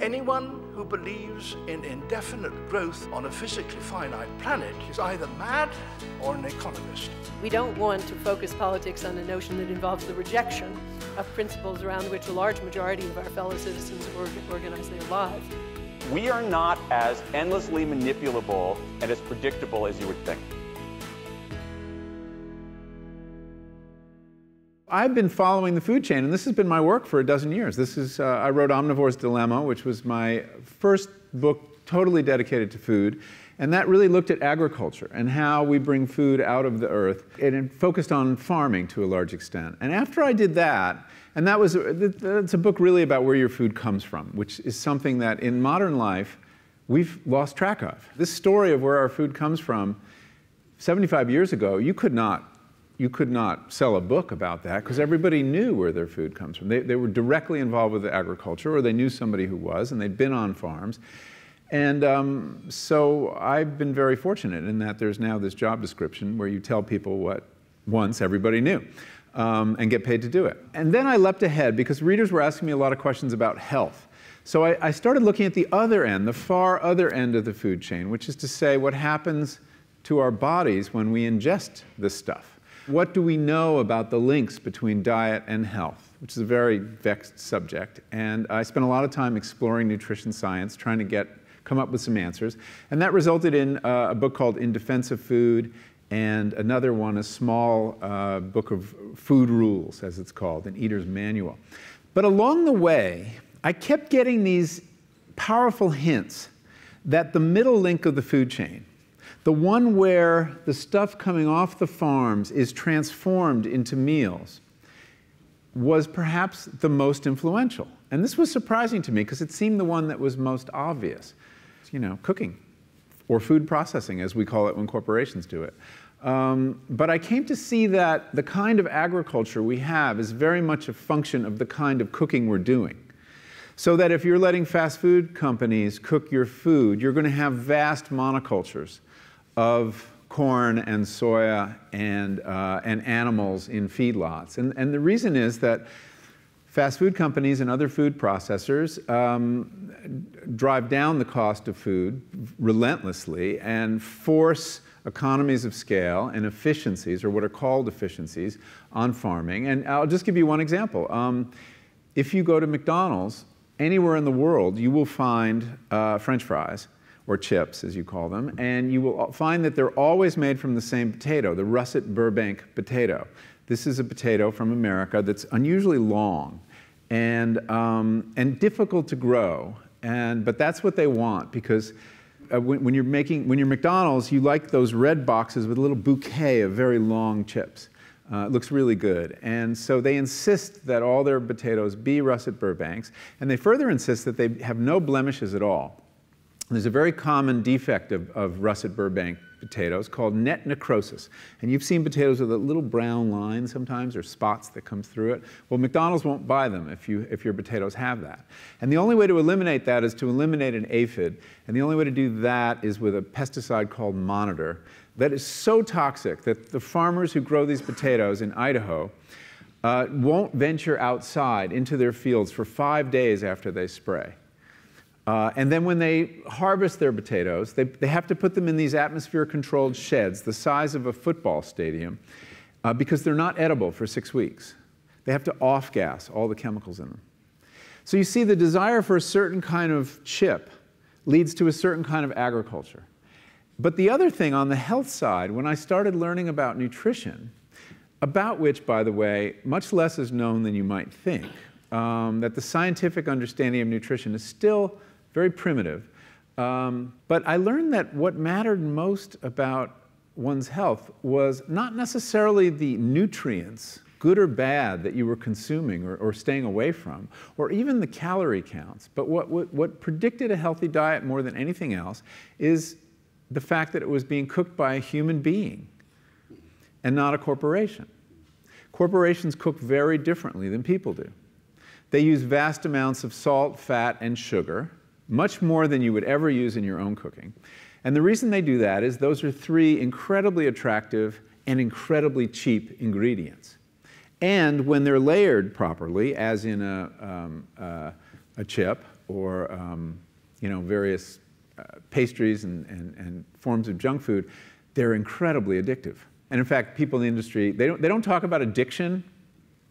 Anyone who believes in indefinite growth on a physically finite planet is either mad or an economist. We don't want to focus politics on a notion that involves the rejection of principles around which a large majority of our fellow citizens organize their lives. We are not as endlessly manipulable and as predictable as you would think. I've been following the food chain, and this has been my work for a dozen years. This is, uh, I wrote Omnivore's Dilemma, which was my first book totally dedicated to food. And that really looked at agriculture and how we bring food out of the earth. And it focused on farming to a large extent. And after I did that, and that was, it's a book really about where your food comes from, which is something that in modern life, we've lost track of. This story of where our food comes from, 75 years ago, you could not you could not sell a book about that because everybody knew where their food comes from. They, they were directly involved with agriculture or they knew somebody who was and they'd been on farms. And um, so I've been very fortunate in that there's now this job description where you tell people what once everybody knew um, and get paid to do it. And then I leapt ahead because readers were asking me a lot of questions about health. So I, I started looking at the other end, the far other end of the food chain, which is to say what happens to our bodies when we ingest this stuff. What do we know about the links between diet and health, which is a very vexed subject. And I spent a lot of time exploring nutrition science, trying to get, come up with some answers. And that resulted in uh, a book called In Defense of Food and another one, a small uh, book of food rules, as it's called, an eater's manual. But along the way, I kept getting these powerful hints that the middle link of the food chain, the one where the stuff coming off the farms is transformed into meals was perhaps the most influential. And this was surprising to me because it seemed the one that was most obvious. You know, cooking or food processing, as we call it when corporations do it. Um, but I came to see that the kind of agriculture we have is very much a function of the kind of cooking we're doing. So that if you're letting fast food companies cook your food, you're going to have vast monocultures of corn and soya and, uh, and animals in feedlots. And, and the reason is that fast food companies and other food processors um, drive down the cost of food relentlessly and force economies of scale and efficiencies, or what are called efficiencies, on farming. And I'll just give you one example. Um, if you go to McDonald's, anywhere in the world, you will find uh, French fries or chips as you call them, and you will find that they're always made from the same potato, the russet Burbank potato. This is a potato from America that's unusually long and, um, and difficult to grow, and, but that's what they want because uh, when, when, you're making, when you're McDonald's, you like those red boxes with a little bouquet of very long chips. Uh, it looks really good. And so they insist that all their potatoes be russet Burbanks, and they further insist that they have no blemishes at all. There's a very common defect of, of russet Burbank potatoes called net necrosis. And you've seen potatoes with a little brown line sometimes or spots that come through it. Well, McDonald's won't buy them if, you, if your potatoes have that. And the only way to eliminate that is to eliminate an aphid. And the only way to do that is with a pesticide called Monitor that is so toxic that the farmers who grow these potatoes in Idaho uh, won't venture outside into their fields for five days after they spray. Uh, and then when they harvest their potatoes, they, they have to put them in these atmosphere controlled sheds the size of a football stadium uh, because they're not edible for six weeks. They have to off gas all the chemicals in them. So you see, the desire for a certain kind of chip leads to a certain kind of agriculture. But the other thing on the health side, when I started learning about nutrition, about which, by the way, much less is known than you might think, um, that the scientific understanding of nutrition is still very primitive. Um, but I learned that what mattered most about one's health was not necessarily the nutrients, good or bad, that you were consuming or, or staying away from, or even the calorie counts. But what, what, what predicted a healthy diet more than anything else is the fact that it was being cooked by a human being and not a corporation. Corporations cook very differently than people do. They use vast amounts of salt, fat, and sugar much more than you would ever use in your own cooking. And the reason they do that is those are three incredibly attractive and incredibly cheap ingredients. And when they're layered properly, as in a, um, uh, a chip or um, you know, various uh, pastries and, and, and forms of junk food, they're incredibly addictive. And in fact, people in the industry, they don't, they don't talk about addiction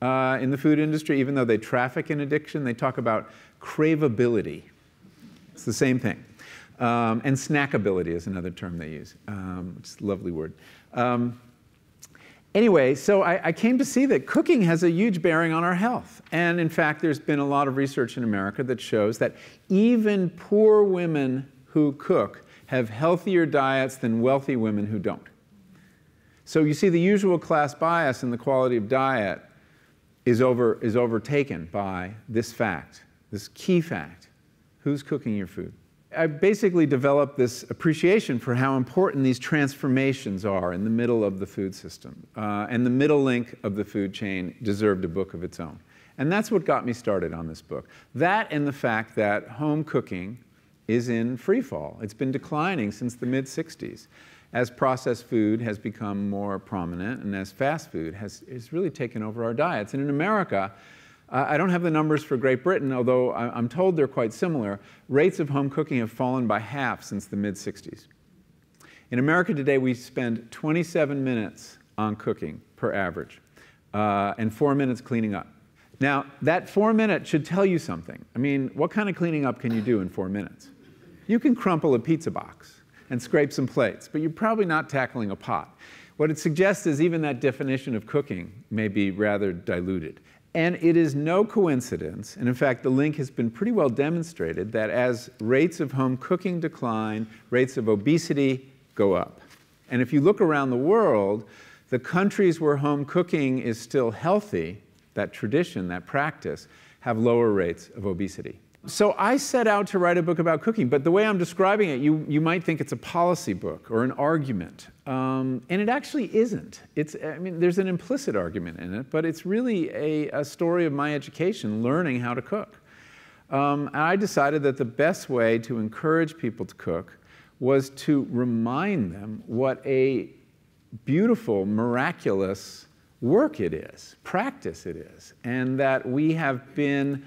uh, in the food industry, even though they traffic in addiction. They talk about craveability. It's the same thing. Um, and snackability is another term they use, um, is a lovely word. Um, anyway, so I, I, came to see that cooking has a huge bearing on our health. And in fact, there's been a lot of research in America that shows that even poor women who cook have healthier diets than wealthy women who don't. So you see, the usual class bias in the quality of diet is, over, is overtaken by this fact, this key fact who's cooking your food? I basically developed this appreciation for how important these transformations are in the middle of the food system. Uh, and the middle link of the food chain deserved a book of its own. And that's what got me started on this book. That and the fact that home cooking is in free fall. It's been declining since the mid 60s as processed food has become more prominent and as fast food has, has really taken over our diets. And in America, I don't have the numbers for Great Britain, although I'm told they're quite similar. Rates of home cooking have fallen by half since the mid 60s. In America today, we spend 27 minutes on cooking per average uh, and four minutes cleaning up. Now, that four minutes should tell you something. I mean, what kind of cleaning up can you do in four minutes? You can crumple a pizza box and scrape some plates, but you're probably not tackling a pot. What it suggests is even that definition of cooking may be rather diluted. And it is no coincidence, and in fact, the link has been pretty well demonstrated, that as rates of home cooking decline, rates of obesity go up. And if you look around the world, the countries where home cooking is still healthy, that tradition, that practice, have lower rates of obesity. So I set out to write a book about cooking, but the way I'm describing it, you, you might think it's a policy book or an argument. Um, and it actually isn't. It's, I mean, there's an implicit argument in it, but it's really a, a story of my education, learning how to cook. Um, and I decided that the best way to encourage people to cook was to remind them what a beautiful, miraculous work it is, practice it is, and that we have been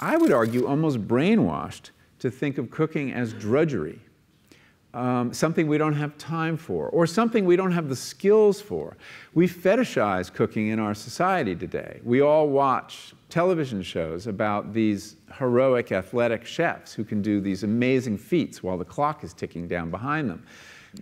I would argue, almost brainwashed to think of cooking as drudgery, um, something we don't have time for, or something we don't have the skills for. We fetishize cooking in our society today. We all watch television shows about these heroic athletic chefs who can do these amazing feats while the clock is ticking down behind them.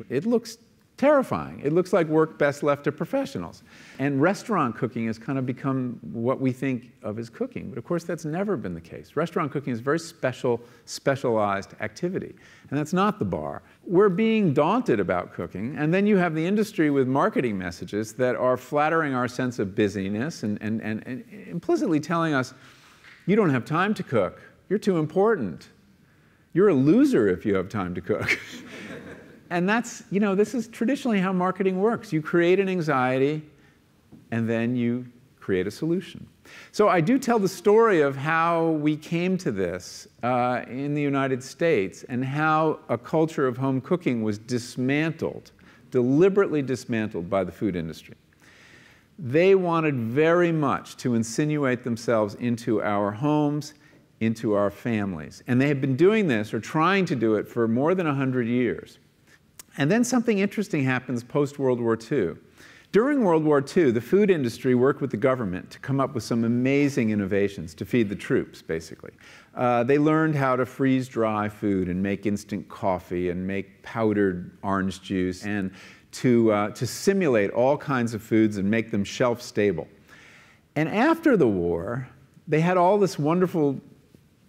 It looks terrifying. It looks like work best left to professionals. And restaurant cooking has kind of become what we think of as cooking. But of course, that's never been the case. Restaurant cooking is a very special, specialized activity. And that's not the bar. We're being daunted about cooking. And then you have the industry with marketing messages that are flattering our sense of busyness and, and, and, and implicitly telling us, you don't have time to cook. You're too important. You're a loser if you have time to cook. and that's, you know, this is traditionally how marketing works. You create an anxiety, and then you create a solution. So I do tell the story of how we came to this uh, in the United States and how a culture of home cooking was dismantled, deliberately dismantled by the food industry. They wanted very much to insinuate themselves into our homes, into our families. And they have been doing this or trying to do it for more than 100 years. And then something interesting happens post World War II. During World War II, the food industry worked with the government to come up with some amazing innovations to feed the troops, basically. Uh, they learned how to freeze dry food and make instant coffee and make powdered orange juice and to, uh, to simulate all kinds of foods and make them shelf stable. And after the war, they had all this wonderful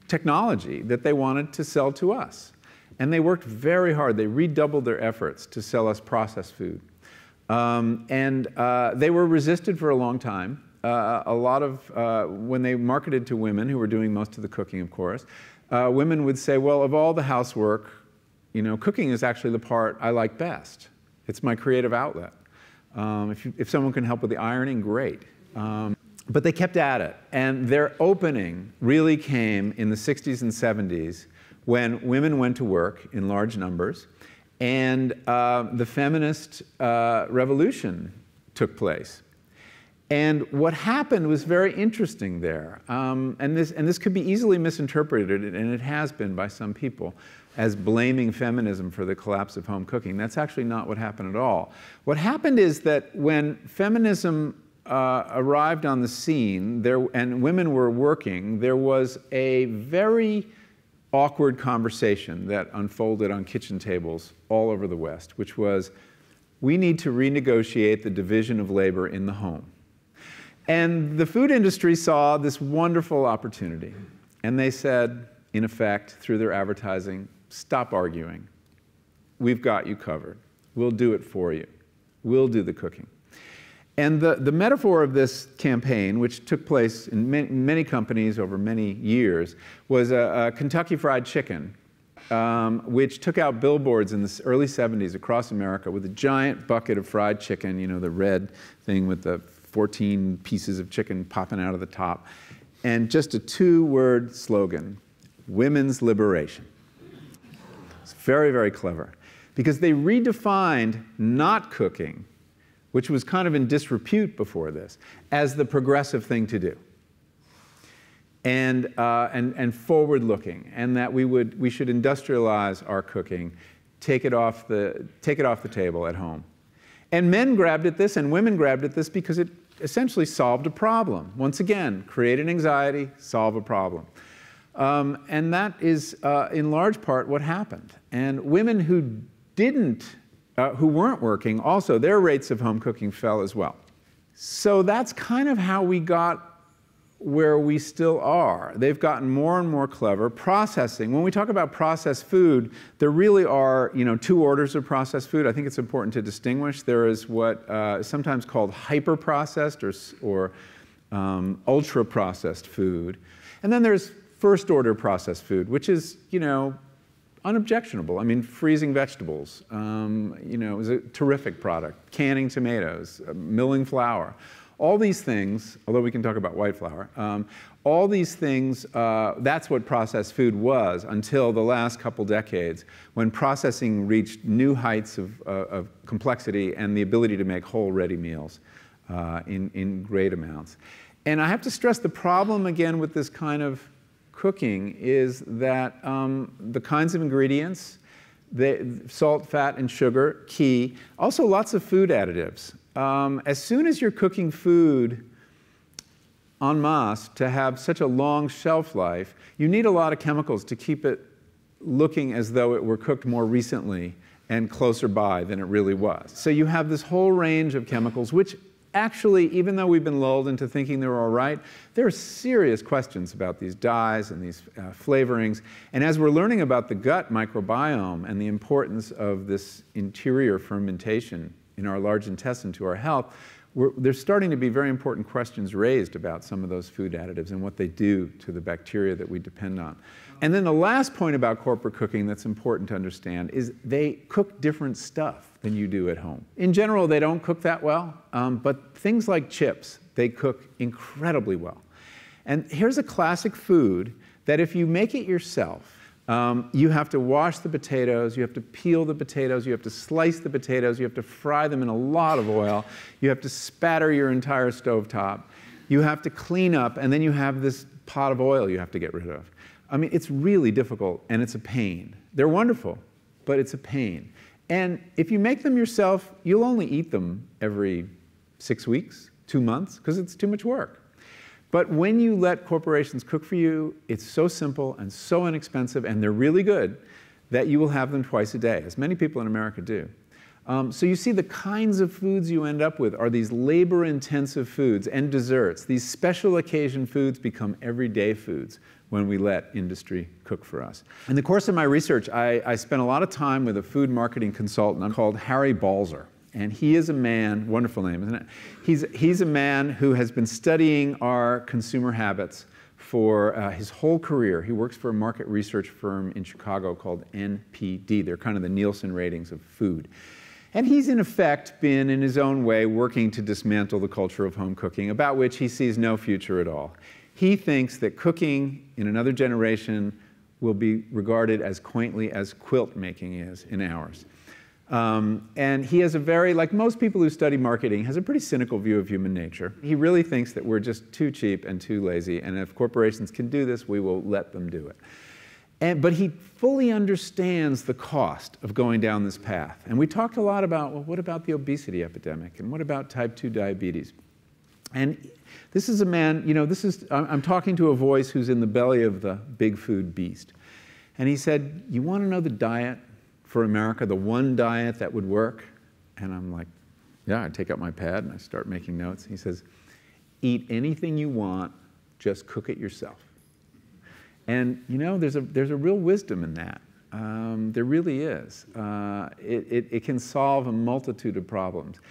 technology that they wanted to sell to us. And they worked very hard. They redoubled their efforts to sell us processed food. Um, and uh, they were resisted for a long time. Uh, a lot of, uh, when they marketed to women, who were doing most of the cooking, of course, uh, women would say, well, of all the housework, you know, cooking is actually the part I like best. It's my creative outlet. Um, if, you, if someone can help with the ironing, great. Um, but they kept at it. And their opening really came in the 60s and 70s when women went to work in large numbers and uh, the feminist uh, revolution took place. And what happened was very interesting there. Um, and, this, and this could be easily misinterpreted, and it has been by some people, as blaming feminism for the collapse of home cooking. That's actually not what happened at all. What happened is that when feminism uh, arrived on the scene there, and women were working, there was a very awkward conversation that unfolded on kitchen tables all over the West, which was we need to renegotiate the division of labor in the home. And the food industry saw this wonderful opportunity. And they said, in effect, through their advertising, stop arguing. We've got you covered. We'll do it for you. We'll do the cooking. And the, the metaphor of this campaign, which took place in many, many companies over many years, was a, a Kentucky Fried Chicken, um, which took out billboards in the early 70s across America with a giant bucket of fried chicken, you know, the red thing with the 14 pieces of chicken popping out of the top, and just a two word slogan women's liberation. It's very, very clever because they redefined not cooking which was kind of in disrepute before this, as the progressive thing to do. And, uh, and, and forward looking, and that we, would, we should industrialize our cooking, take it, off the, take it off the table at home. And men grabbed at this and women grabbed at this because it essentially solved a problem. Once again, create an anxiety, solve a problem. Um, and that is, uh, in large part, what happened. And women who didn't uh, who weren't working, also their rates of home cooking fell as well. So that's kind of how we got where we still are. They've gotten more and more clever. Processing, when we talk about processed food, there really are you know, two orders of processed food. I think it's important to distinguish. There is what uh, is sometimes called hyper processed or, or um, ultra processed food. And then there's first order processed food, which is, you know, unobjectionable. I mean, freezing vegetables, um, you know, it was a terrific product. Canning tomatoes, uh, milling flour. All these things, although we can talk about white flour, um, all these things, uh, that's what processed food was until the last couple decades when processing reached new heights of, uh, of complexity and the ability to make whole ready meals uh, in, in great amounts. And I have to stress the problem again with this kind of cooking is that um, the kinds of ingredients, the salt, fat, and sugar, key. Also, lots of food additives. Um, as soon as you're cooking food en masse to have such a long shelf life, you need a lot of chemicals to keep it looking as though it were cooked more recently and closer by than it really was. So you have this whole range of chemicals, which actually, even though we've been lulled into thinking they're all right, there are serious questions about these dyes and these uh, flavorings. And as we're learning about the gut microbiome and the importance of this interior fermentation in our large intestine to our health, there's starting to be very important questions raised about some of those food additives and what they do to the bacteria that we depend on. And then the last point about corporate cooking that's important to understand is they cook different stuff than you do at home. In general, they don't cook that well, um, but things like chips, they cook incredibly well. And here's a classic food that if you make it yourself, um, you have to wash the potatoes, you have to peel the potatoes, you have to slice the potatoes, you have to fry them in a lot of oil, you have to spatter your entire stovetop, you have to clean up, and then you have this pot of oil you have to get rid of. I mean, it's really difficult and it's a pain. They're wonderful, but it's a pain. And if you make them yourself, you'll only eat them every six weeks, two months, because it's too much work. But when you let corporations cook for you, it's so simple and so inexpensive, and they're really good that you will have them twice a day, as many people in America do. Um, so you see the kinds of foods you end up with are these labor-intensive foods and desserts. These special occasion foods become everyday foods when we let industry cook for us. In the course of my research, I, I spent a lot of time with a food marketing consultant called Harry Balzer. And he is a man, wonderful name, isn't it? He's, he's a man who has been studying our consumer habits for uh, his whole career. He works for a market research firm in Chicago called NPD. They're kind of the Nielsen ratings of food. And he's in effect been, in his own way, working to dismantle the culture of home cooking, about which he sees no future at all. He thinks that cooking in another generation will be regarded as quaintly as quilt making is in ours. Um, and he has a very, like most people who study marketing, has a pretty cynical view of human nature. He really thinks that we're just too cheap and too lazy, and if corporations can do this, we will let them do it. And, but he fully understands the cost of going down this path. And we talked a lot about, well, what about the obesity epidemic? And what about type 2 diabetes? And this is a man, you know, this is, I'm talking to a voice who's in the belly of the big food beast. And he said, You want to know the diet for America, the one diet that would work? And I'm like, yeah, I take out my pad and I start making notes. He says, eat anything you want, just cook it yourself. And you know, there's a, there's a real wisdom in that. Um, there really is. Uh, it, it, it, can solve a multitude of problems.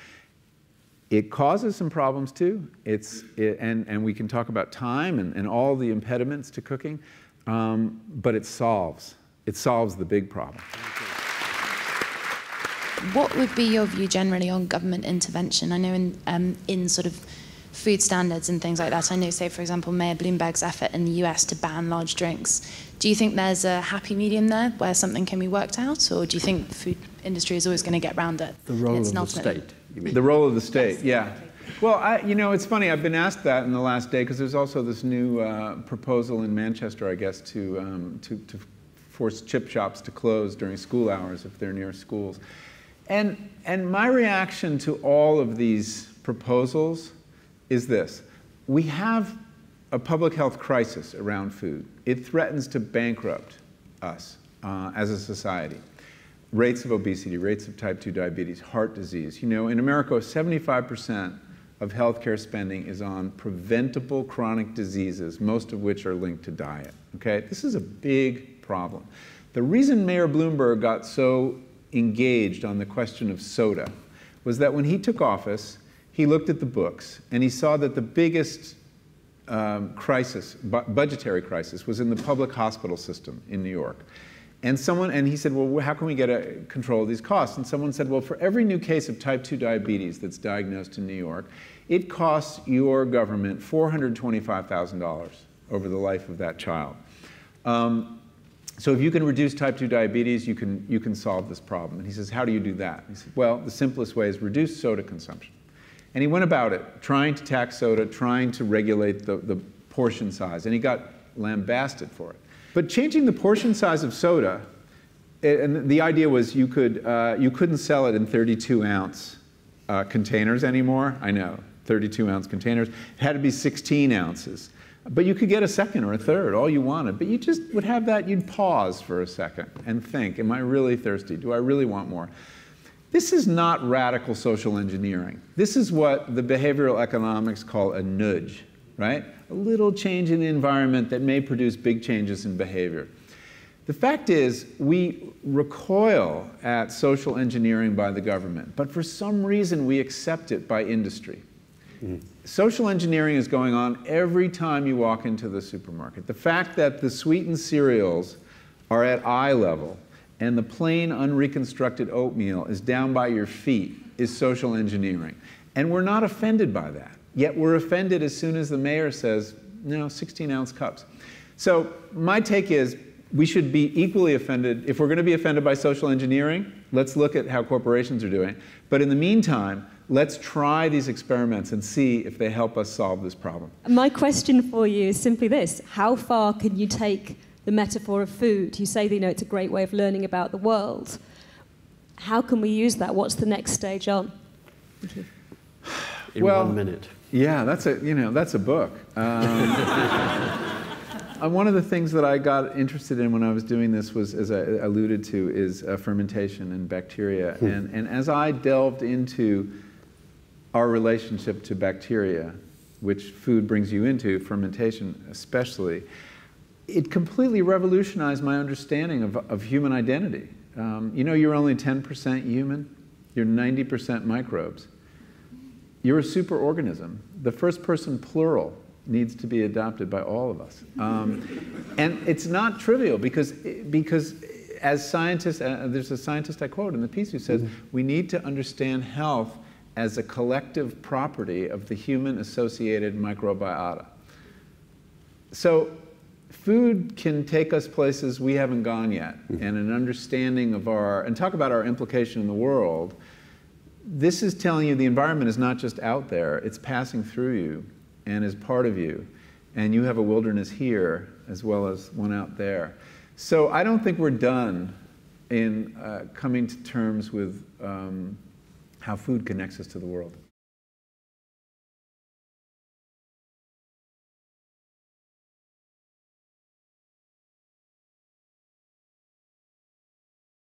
It causes some problems too. It's, it, and, and we can talk about time and, and all the impediments to cooking, um, but it solves. It solves the big problem. What would be your view generally on government intervention? I know in, um, in sort of food standards and things like that, I know, say, for example, Mayor Bloomberg's effort in the US to ban large drinks. Do you think there's a happy medium there where something can be worked out, or do you think the food industry is always going to get round it? The role of the state. you mean? The role of the state, yes, yeah. Well, I, you know, it's funny. I've been asked that in the last day because there's also this new uh, proposal in Manchester, I guess, to, um, to, to force chip shops to close during school hours if they're near schools. And, and my reaction to all of these proposals is this. We have a public health crisis around food. It threatens to bankrupt us uh, as a society. Rates of obesity, rates of type 2 diabetes, heart disease. You know, in America, 75% of healthcare spending is on preventable chronic diseases, most of which are linked to diet. Okay? This is a big problem. The reason Mayor Bloomberg got so engaged on the question of soda was that when he took office, he looked at the books and he saw that the biggest um, crisis, bu budgetary crisis, was in the public hospital system in New York. And someone, and he said, well, how can we get a control of these costs? And someone said, well, for every new case of type 2 diabetes that's diagnosed in New York, it costs your government $425,000 over the life of that child. Um, so if you can reduce type 2 diabetes, you can, you can solve this problem. And he says, how do you do that? He said, well, the simplest way is reduce soda consumption. And he went about it, trying to tax soda, trying to regulate the, the portion size, and he got lambasted for it. But changing the portion size of soda, and the idea was you, could, uh, you couldn't sell it in 32 ounce uh, containers anymore. I know, 32 ounce containers. It had to be 16 ounces. But you could get a second or a third, all you wanted. But you just would have that, you'd pause for a second and think, am I really thirsty? Do I really want more? This is not radical social engineering. This is what the behavioral economics call a nudge, right? A little change in the environment that may produce big changes in behavior. The fact is, we recoil at social engineering by the government, but for some reason we accept it by industry. Mm. Social engineering is going on every time you walk into the supermarket. The fact that the sweetened cereals are at eye level and the plain unreconstructed oatmeal is down by your feet is social engineering. And we're not offended by that. Yet we're offended as soon as the mayor says, no, 16 ounce cups. So my take is we should be equally offended. If we're going to be offended by social engineering, let's look at how corporations are doing. But in the meantime, let's try these experiments and see if they help us solve this problem. My question for you is simply this How far can you take the metaphor of food? You say that you know it's a great way of learning about the world. How can we use that? What's the next stage on? Thank you. In well, one minute. Yeah, that's a you know that's a book. Um, one of the things that I got interested in when I was doing this was, as I alluded to, is uh, fermentation and bacteria. Hmm. And, and as I delved into our relationship to bacteria, which food brings you into, fermentation especially, it completely revolutionized my understanding of, of human identity. Um, you know, you're only 10% human, you're 90% microbes. You're a superorganism. The first person plural needs to be adopted by all of us. Um, and it's not trivial because, because as scientists, uh, there's a scientist I quote in the piece who says, mm -hmm. we need to understand health as a collective property of the human associated microbiota. So food can take us places we haven't gone yet, Mm-hmm. and an understanding of our, and talk about our implication in the world. This is telling you the environment is not just out there, it's passing through you and is part of you. And you have a wilderness here as well as one out there. So I don't think we're done in uh, coming to terms with um, how food connects us to the world.